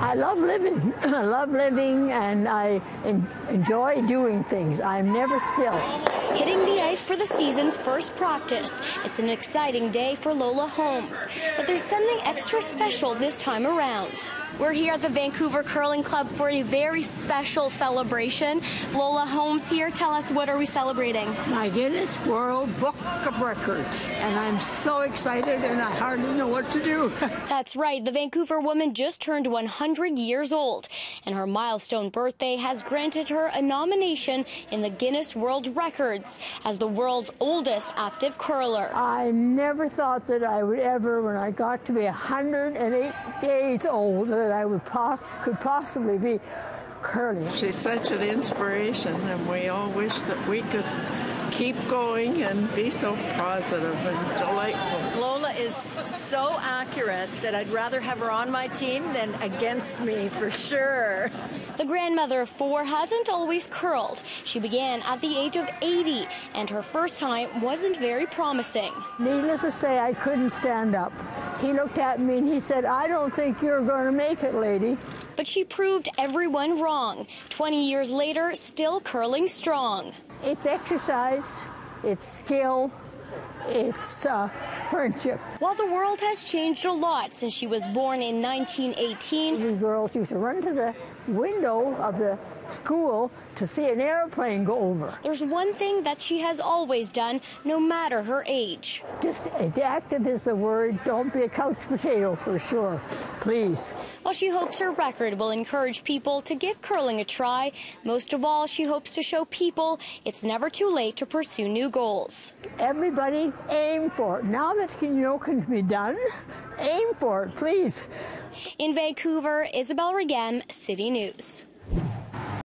I love living. I love living and I enjoy doing things. I'm never still. Hitting the for the season's first practice. It's an exciting day for Lola Holmes, but there's something extra special this time around. We're here at the Vancouver Curling Club for a very special celebration. Lola Holmes here. Tell us, what are we celebrating? My Guinness World Book of Records. And I'm so excited and I hardly know what to do. That's right. The Vancouver woman just turned 100 years old, and her milestone birthday has granted her a nomination in the Guinness World Records as the world's oldest active curler. I never thought that I would ever, when I got to be 108 days old, that I would poss- could possibly be curling. She's such an inspiration, and we all wish that we could keep going and be so positive and delightful. Lola is so accurate that I'd rather have her on my team than against me for sure. The grandmother of four hasn't always curled. She began at the age of 80, and her first time wasn't very promising. Needless to say, I couldn't stand up. He looked at me and he said, I don't think you're going to make it, lady. But she proved everyone wrong. 20 years later, still curling strong. It's exercise, it's skill, it's uh, friendship. While the world has changed a lot since she was born in 1918, these girls used to run to the window of the school to see an airplane go over. There's one thing that she has always done, no matter her age. Just as active is the word, don't be a couch potato for sure. Please. While she hopes her record will encourage people to give curling a try, most of all, she hopes to show people it's never too late to pursue new goals. Everybody aim for it. Now that you know can be done, aim for it, please. In Vancouver, Isabel Regem, City News.